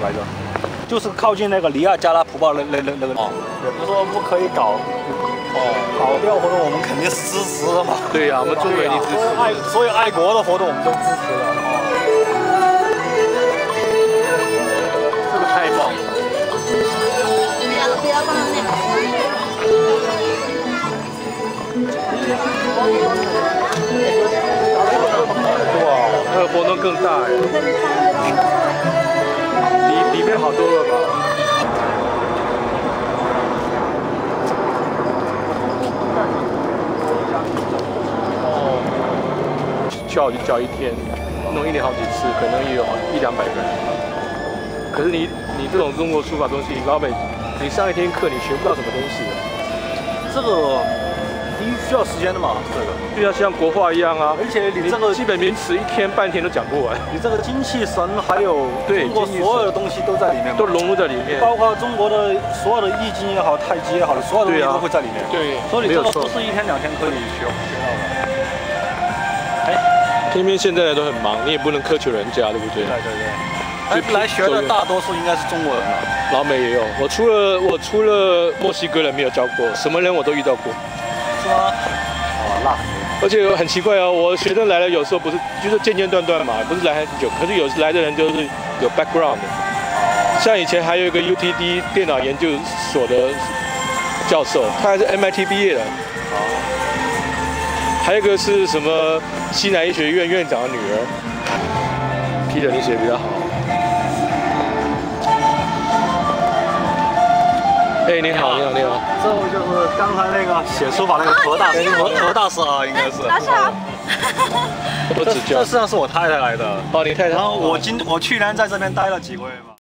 来着？就是靠近那个尼亚加拉瀑布那那那那个。哦，也不是说不可以搞，哦，搞掉活动我们肯定是支持的嘛。对呀，我们中国人支持。爱所有爱国的活动我们都支持的。这个太棒了。不要放那个。哇，那个活动更大哎。叫就叫一天，弄一年好几次，可能也有一两百个人。可是你你这种中国书法东西，老美，你上一天课你学不到什么东西的。这个第一需要时间的嘛，这个就要像国画一样啊，而且你这个基本名词一天半天都讲不完。你这个精气神还有对中国所有的东西都在里面，都融入在里面。包括中国的所有的易经也好，太极也好，所有的东西都会在里面。对，所以你这个不是一天两天可以学学到的。偏偏现在人都很忙，你也不能苛求人家，对不对？对对对。哎，来学的大多数应该是中国人了。老美也有，我除了我除了墨西哥人没有教过，什么人我都遇到过。是吗？哦，那而且很奇怪哦，我学生来了，有时候不是就是间间断断嘛，不是来很久，可是有时来的人就是有 background 的。像以前还有一个 UTD 电脑研究所的教授，他还是 MIT 毕业的。还有一个是什么西南医学院院长的女儿。Peter，你写的比较好。哎，你好，你好，你好。这位就是刚才那个写书法那个何大师，何何大师啊，应该是。老师好。我指教。这实际上是我太太来的。哦，你太太。然后我今我去年在这边待了几个月嘛。